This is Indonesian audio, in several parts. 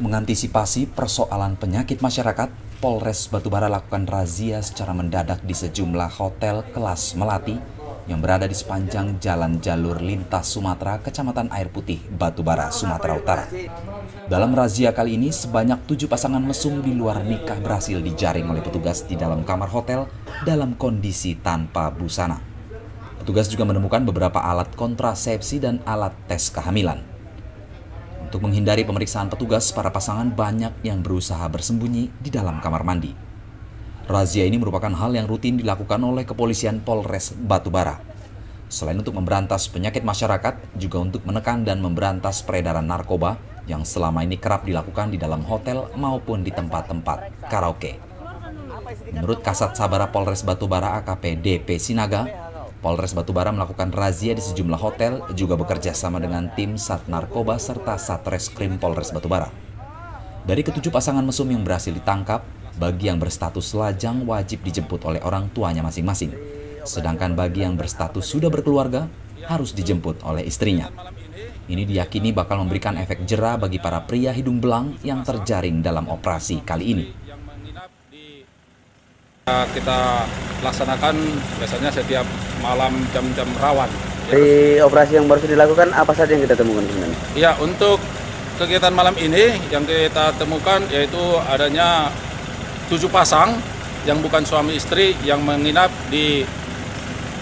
mengantisipasi persoalan penyakit masyarakat, Polres Batubara lakukan razia secara mendadak di sejumlah hotel kelas Melati yang berada di sepanjang jalan jalur lintas Sumatera, Kecamatan Air Putih, Batubara, Sumatera Utara. Dalam razia kali ini, sebanyak tujuh pasangan mesum di luar nikah berhasil dijaring oleh petugas di dalam kamar hotel dalam kondisi tanpa busana. Petugas juga menemukan beberapa alat kontrasepsi dan alat tes kehamilan. Untuk menghindari pemeriksaan petugas, para pasangan banyak yang berusaha bersembunyi di dalam kamar mandi. Razia ini merupakan hal yang rutin dilakukan oleh kepolisian Polres Batubara. Selain untuk memberantas penyakit masyarakat, juga untuk menekan dan memberantas peredaran narkoba yang selama ini kerap dilakukan di dalam hotel maupun di tempat-tempat karaoke. Menurut Kasat Sabara Polres Batubara AKP DP Sinaga, Polres Batubara melakukan razia di sejumlah hotel, juga bekerja sama dengan tim Sat Narkoba serta Satreskrim Polres Batubara. Dari ketujuh pasangan mesum yang berhasil ditangkap, bagi yang berstatus lajang wajib dijemput oleh orang tuanya masing-masing. Sedangkan bagi yang berstatus sudah berkeluarga, harus dijemput oleh istrinya. Ini diyakini bakal memberikan efek jera bagi para pria hidung belang yang terjaring dalam operasi kali ini. Kita laksanakan biasanya setiap malam jam-jam rawan. Di operasi yang baru dilakukan apa saja yang kita temukan sebenarnya? Ya untuk kegiatan malam ini yang kita temukan yaitu adanya tujuh pasang yang bukan suami istri yang menginap di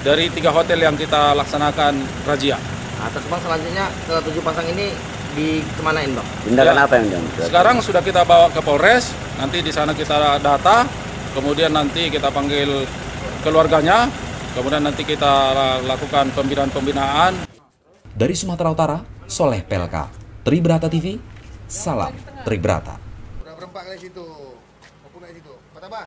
dari tiga hotel yang kita laksanakan razia. Nah, terus bang selanjutnya ke tujuh pasang ini di kemanain bang? Tindakan Ya. apa yang diambil? Sekarang sudah kita bawa ke Polres, nanti di sana kita data, kemudian nanti kita panggil keluarganya, kemudian nanti kita lakukan pembinaan-pembinaan. Dari Sumatera Utara, Soleh Pelka, Tribrata TV, salam Tribrata. Udah berempat kali situ. Aku naik situ. Kata Abah.